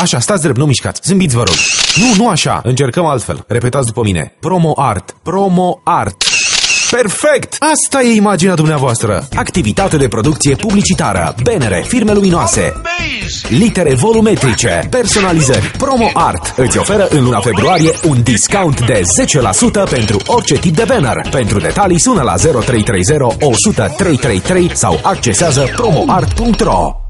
Așa, stați drept, nu mișcați. Zâmbiți, vă rog. Nu, nu așa. Încercăm altfel. Repetați după mine. Promo art. Promo art. Perfect! Asta e imaginea dumneavoastră. Activitate de producție publicitară, benere, firme luminoase, litere volumetrice, personalizări, promo art. Îți oferă în luna februarie un discount de 10% pentru orice tip de banner. Pentru detalii sună la 0330 100 333 sau accesează promoart.ro